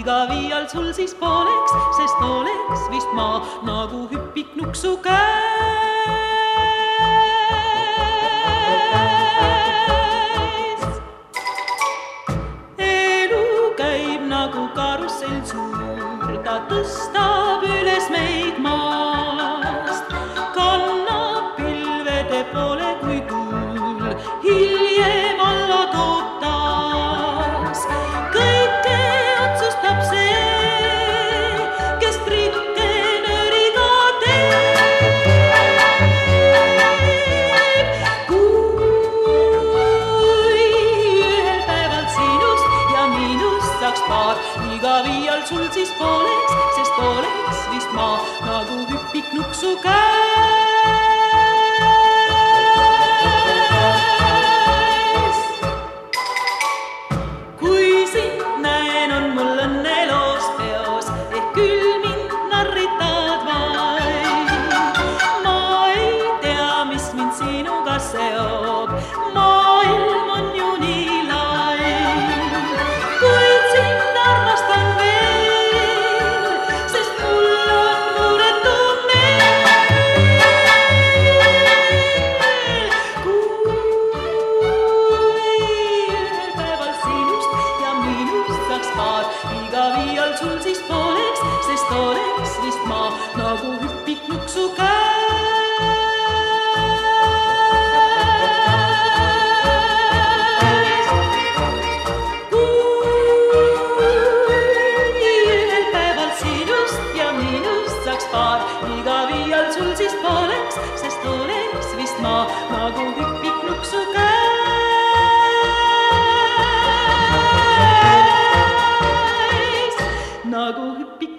iga viial sul siis pooleks, sest oleks vist ma nagu hüpik nuksu käes. Karussell suur, ta tõstab üles meid maast, saaks paar, iga viial sul siis pooleks, sest oleks vist ma nagu hüpik nuksu käes. kui sind näen, on mul õnneloos peos, ehk küll mind narritad vaid. ma ei tea, mis mind sinuga seob, maailm sul siis pooleks, sest oleks vist ma nagu hüpik nuksu käes. kui ühel päeval sinust ja minust saaks paar, iga viial sul siis pooleks, sest oleks vist ma nagu hüpik nuksu käes.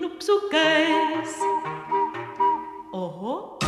knupsukais. Oho,